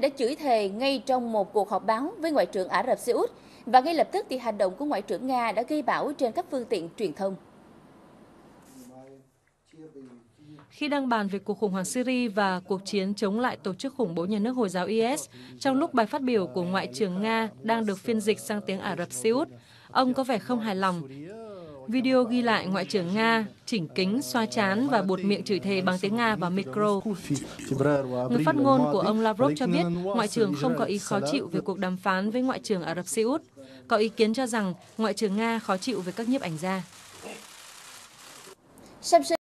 đã chửi thề ngay trong một cuộc họp báo với Ngoại trưởng Ả Rập Xê Út và ngay lập tức thì hành động của Ngoại trưởng Nga đã gây bão trên các phương tiện truyền thông. Khi đang bàn về cuộc khủng hoảng Syria và cuộc chiến chống lại tổ chức khủng bố nhà nước Hồi giáo IS, trong lúc bài phát biểu của Ngoại trưởng Nga đang được phiên dịch sang tiếng Ả Rập Xê Út, ông có vẻ không hài lòng Video ghi lại Ngoại trưởng Nga chỉnh kính, xoa chán và buột miệng chửi thề bằng tiếng Nga vào micro. Người phát ngôn của ông Lavrov cho biết Ngoại trưởng không có ý khó chịu về cuộc đàm phán với Ngoại trưởng Ả Rập Xê Út. Có ý kiến cho rằng Ngoại trưởng Nga khó chịu về các nhiếp ảnh gia.